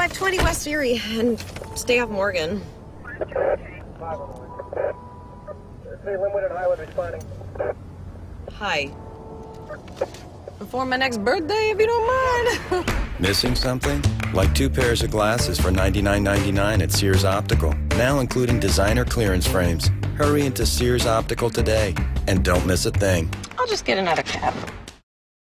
520 West Erie and stay off Morgan. Hi. Before my next birthday, if you don't mind. Missing something? Like two pairs of glasses for $99.99 at Sears Optical, now including designer clearance frames. Hurry into Sears Optical today and don't miss a thing. I'll just get another cab.